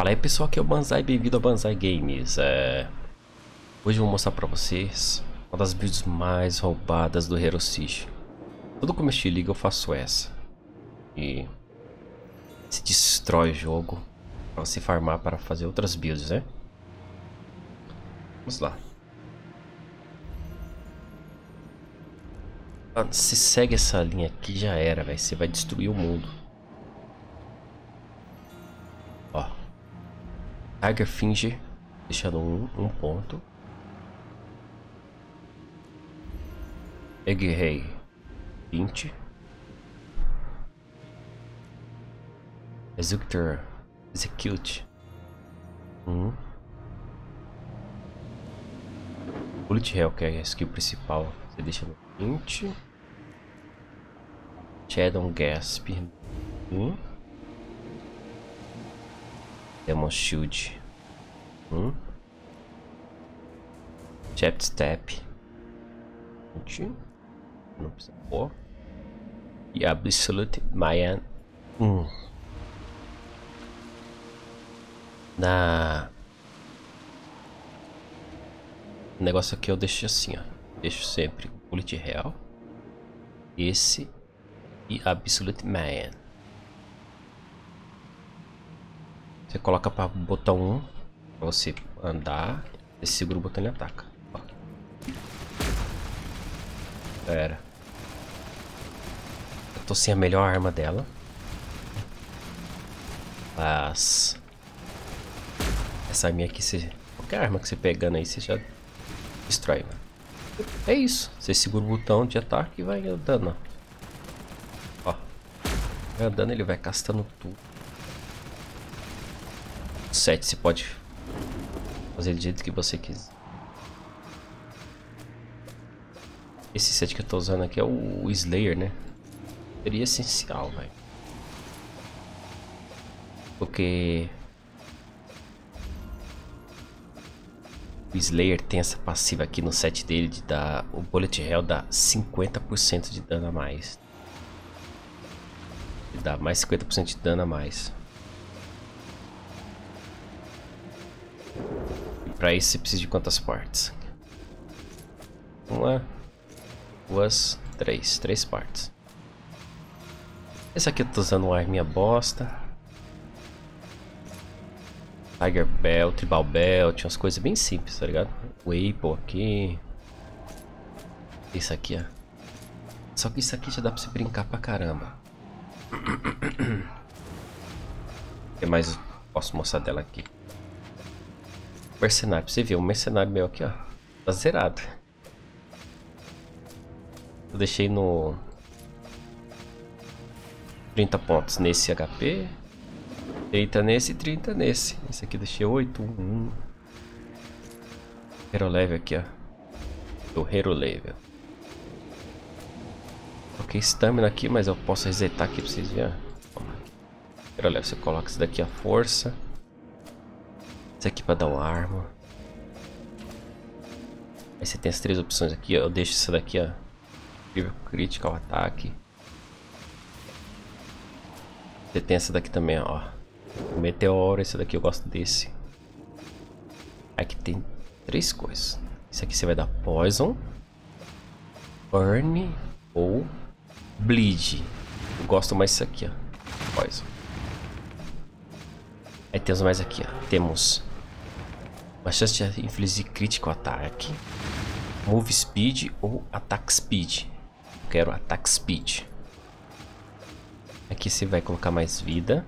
Fala aí pessoal, aqui é o Banzai, bem-vindo ao Banzai Games. É... Hoje eu vou mostrar pra vocês uma das builds mais roubadas do Hero Siege. Tudo como eu liga eu faço essa. E se destrói o jogo para você farmar para fazer outras builds, né? Vamos lá. Ah, se segue essa linha aqui já era, velho. Você vai destruir o mundo. Tiger finge, deixando um, um ponto. Egg 20. Executor Execute 1. Um. Bullet Hell, que é a skill principal, você deixa no 20. Shadow Gasp 1. Um. Demon Shield. Um. Jet Step. Não precisa pôr. E Absolute Mayan 1. Um. Na... O negócio aqui eu deixo assim, ó. Deixo sempre Bullet Real. Esse e Absolute Man. Você coloca para botão 1 para você andar. e segura o botão e ataca. Ó. Pera. Eu tô sem a melhor arma dela. Mas... Essa minha aqui, você... qualquer arma que você pegando aí, você já destrói. É isso. Você segura o botão de ataque e vai andando. Ó. Vai andando, ele vai castando tudo. 7 você pode fazer do jeito que você quiser. Esse set que eu tô usando aqui é o Slayer, né? Seria essencial, velho. Porque... O Slayer tem essa passiva aqui no set dele de dar... O Bullet Hell dá 50% de dano a mais. Ele dá mais 50% de dano a mais. Pra isso você precisa de quantas partes? Uma, duas, três. Três partes. Esse aqui eu tô usando uma arminha bosta. Tiger Belt, Tribal Belt, umas coisas bem simples, tá ligado? O Apple aqui. Isso aqui, ó. Só que isso aqui já dá pra você brincar pra caramba. O que mais posso mostrar dela aqui? Mercenário, pra você ver, o mercenário meu aqui, ó. Tá zerado. Eu deixei no... 30 pontos nesse HP. 30 nesse e 30 nesse. Esse aqui deixei 8, 1, 1. Hero level aqui, ó. Do Hero level. Coloquei stamina aqui, mas eu posso resetar aqui pra vocês verem. Hero level, você coloca isso daqui a força. Isso aqui para dar uma arma. Aí você tem as três opções aqui, Eu deixo isso daqui, ó. Critical ataque. Você tem essa daqui também, ó. Meteoro, esse daqui eu gosto desse. Aqui tem três coisas. Isso aqui você vai dar Poison, Burn ou Bleed. Eu gosto mais disso aqui, ó. Poison. Aí temos mais aqui, ó. Temos uma chance de infligir crítico ataque. Move Speed ou Attack Speed. Quero Attack Speed. Aqui você vai colocar mais vida.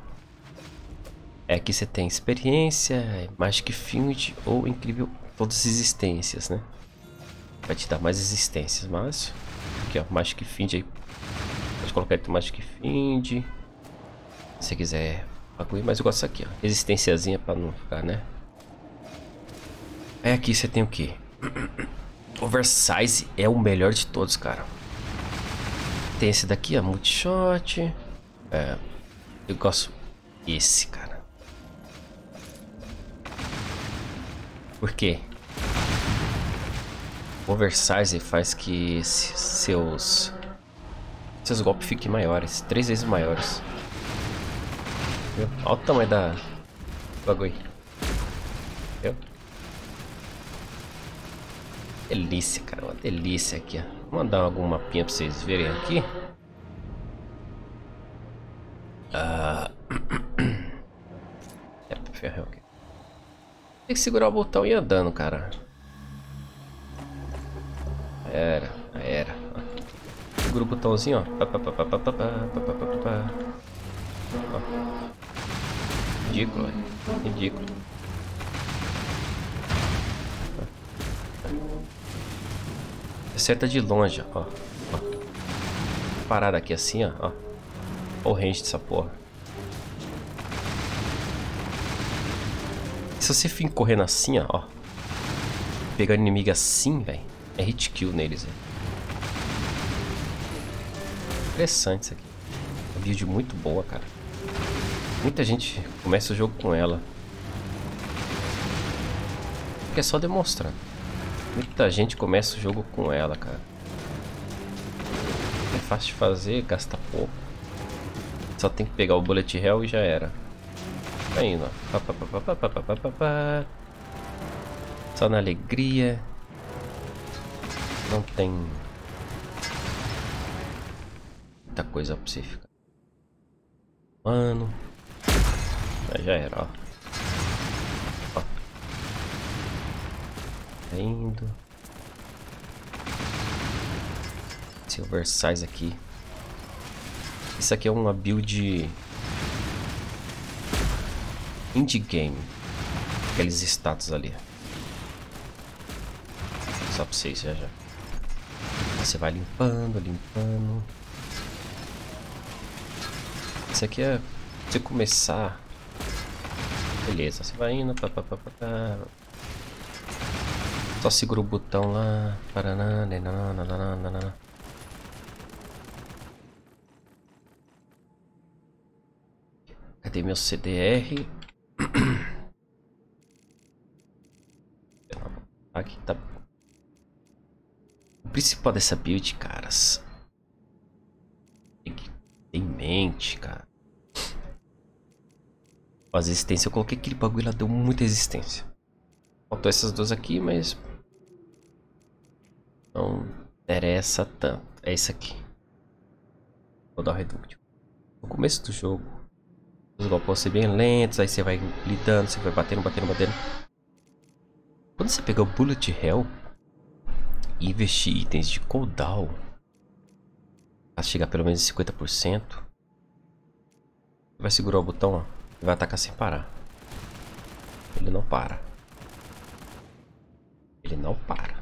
Aqui você tem experiência, Magic Field ou incrível todas as existências, né? Vai te dar mais existências, mas aqui ó, Magic Find aí. Pode colocar aqui Magic Find. Se quiser bagulho, mas eu gosto aqui, ó. Existenciazinha para não ficar, né? Aí aqui você tem o que? Oversize é o melhor de todos, cara. Tem esse daqui, ó, multishot. É, eu gosto esse, cara. Por quê? Oversize faz que seus seus golpes fiquem maiores, três vezes maiores. Olha o tamanho da Bagulho. Delícia, cara. Uma delícia aqui, ó. Vou mandar alguma mapinha pra vocês verem aqui. Ah... é, ferrou aqui. Tem que segurar o botão e ir andando, cara. Era, era. Segura o botãozinho, ó. Ridículo, é. Ridículo. Acerta de longe, ó. ó. Parada aqui assim, ó. ó. o range dessa porra. Se você vir correndo assim, ó. Pegando inimigo assim, velho. É hit kill neles, velho. Interessante isso aqui. Uma build muito boa, cara. Muita gente começa o jogo com ela. Porque é só demonstrar. Muita gente começa o jogo com ela, cara. É fácil de fazer, gasta pouco. Só tem que pegar o bullet hell e já era. Tá indo, ó. Só na alegria. Não tem muita coisa pra você ficar. Mano. Já era, ó. Indo. Silver Size aqui. Isso aqui é uma build indie game. Aqueles status ali. Só pra vocês já já. Você vai limpando, limpando. Isso aqui é você começar. Beleza, você vai indo. Pá, pá, pá, pá, só segura o botão lá. Paraná, nanana, Cadê meu CDR? Aqui tá. O principal dessa build, caras. Tem que ter em mente, cara. A resistência, eu coloquei aquele bagulho lá, deu muita resistência. Faltou essas duas aqui, mas não interessa tanto. É isso aqui. Vou dar o. No começo do jogo, os golpes vão ser bem lentos, aí você vai lidando, você vai batendo, batendo, batendo. Quando você pegar o Bullet Hell e investir itens de cooldown, a chegar pelo menos 50%, vai segurar o botão e vai atacar sem parar. Ele não para. Ele não para.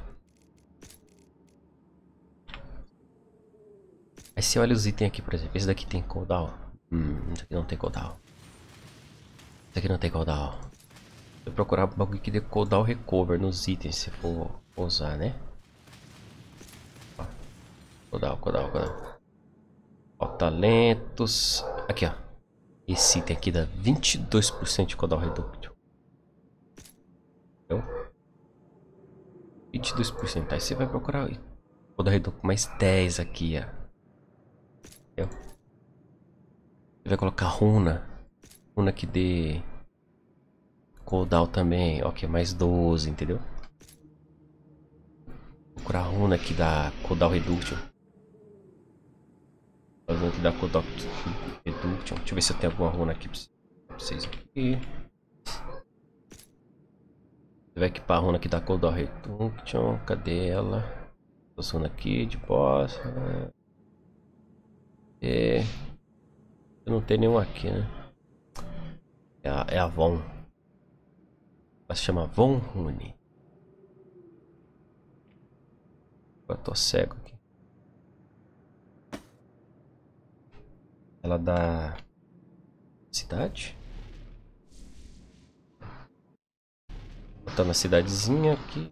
Aí você olha os itens aqui, por exemplo. Esse daqui tem cooldown. Hum, esse aqui não tem cooldown. Esse aqui não tem cooldown. Vou procurar um bagulho que dê cooldown recover nos itens, se for usar, né? Ó. Cooldown, cooldown, cooldown. Ó, talentos. Aqui, ó. Esse item aqui dá 22% de cooldown reduction. Entendeu? 22%. Aí você vai procurar cooldown reduction mais 10 aqui, ó. Você vai colocar runa. Runa que dê cooldown também. Ok, mais 12, entendeu? Vou procurar runa que dá cooldown reduction. Runa que dá cooldown reduction. Deixa eu ver se eu tenho alguma runa aqui pra vocês aqui. Vai equipar a runa que dá cooldown reduction. Cadê ela? Runa aqui de boss. É... Não tenho nenhum aqui, né? É a, é a Von. Ela se chama Von Rune. Eu tô cego aqui. Ela dá... Cidade? Botar na cidadezinha aqui.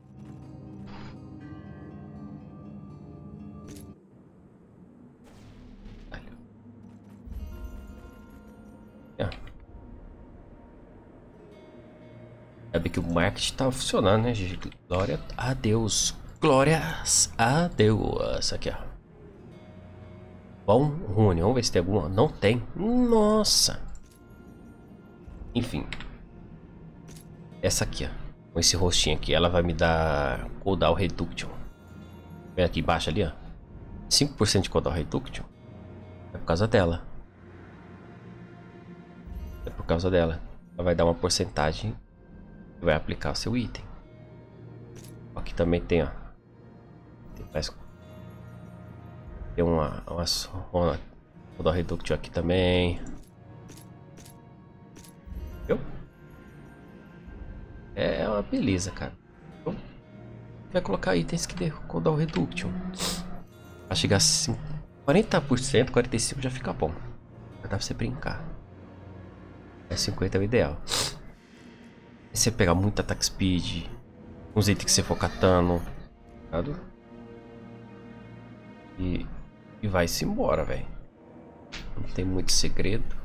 Marketing tá funcionando, né, gente? Glória a Deus. Glórias a Deus. Aqui, ó. Bom, Rune. Vamos ver se tem alguma. Não tem. Nossa. Enfim. essa aqui, ó. Com esse rostinho aqui. Ela vai me dar cooldown reduction. Vem aqui embaixo ali, ó. 5% de cooldown reduction. É por causa dela. É por causa dela. Ela vai dar uma porcentagem vai aplicar o seu item. Aqui também tem, ó. Tem. Tem uma... uma, uma cooldown reduction aqui também. Viu? É uma beleza, cara. Então, vai colocar itens que dê cooldown reduction. Pra chegar assim, 40%, 45% já fica bom. Dá pra você brincar. É 50 é o ideal. E você pegar muito attack speed, uns itens que você for catando? E, e vai-se embora, velho. Não tem muito segredo.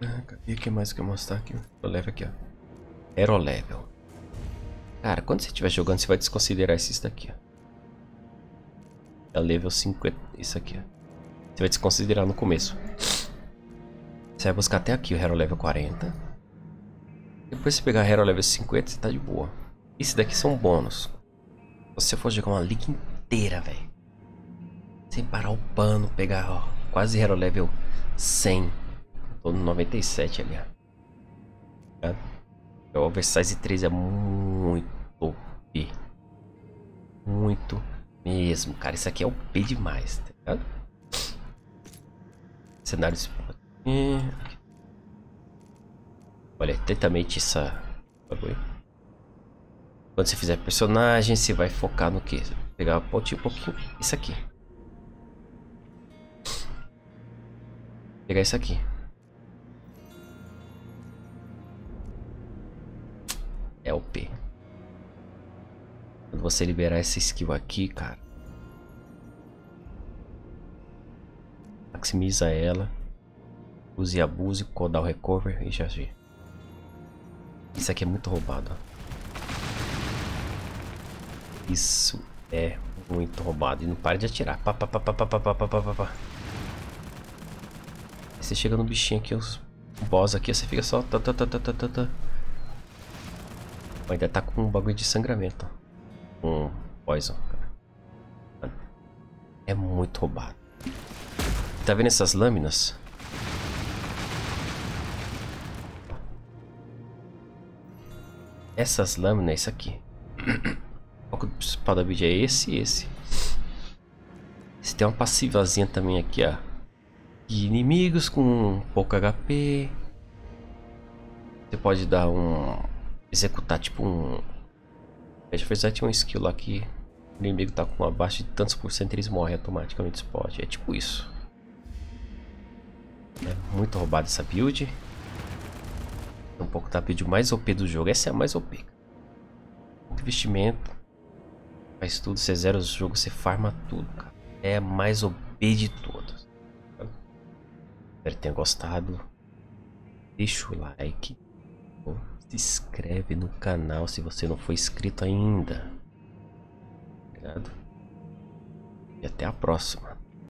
Ah, cadê o que mais que eu mostrar aqui? Eu levo aqui, ó. Hero Level. Cara, quando você estiver jogando, você vai desconsiderar esses daqui, ó. É level 50. Isso aqui, ó. Você vai desconsiderar no começo. Você vai buscar até aqui o Hero Level 40. Depois você pegar Hero Level 50, você tá de boa. Esses daqui são bônus. Se você for jogar uma liga inteira, velho. Sem parar o pano, pegar, ó, quase Hero Level 100 Tô no 97 ali, ó. O Oversize 3 é muito OP. Muito mesmo, cara. Isso aqui é OP demais, tá ligado? Cenários... Olha, atentamente essa... Quando você fizer personagem, você vai focar no que? Pegar um pouquinho, um pouquinho. Isso aqui. Pegar isso aqui. é o P. Quando você liberar essa skill aqui, cara. Maximiza ela. Use abuse, codar o recover e já vi. Isso aqui é muito roubado. Isso é muito roubado. E não para de atirar. Pá, pá, pá, pá, pá, pá, pá, pá, pá. Você chega no bichinho aqui, os boss aqui, você fica só. Tá, tá, tá, tá, tá, tá. Ainda tá com um bagulho de sangramento. Um poison, cara. É muito roubado. Tá vendo essas lâminas? Essas lâminas, isso aqui. O foco principal da vídeo é esse e esse. Você tem uma passivazinha também aqui, ó. De inimigos com pouco HP. Você pode dar um executar tipo um. Já tinha um skill lá que o inimigo tá com abaixo de tantos por cento eles morrem automaticamente spot. É tipo isso. É muito roubado essa build. É um pouco da build mais OP do jogo. Essa é a mais OP. Investimento. Faz tudo, você zera os jogos, você farma tudo, cara. É a mais OP de todas. Espero que tenha gostado. Deixa o like se inscreve no canal se você não for inscrito ainda. Obrigado. E até a próxima.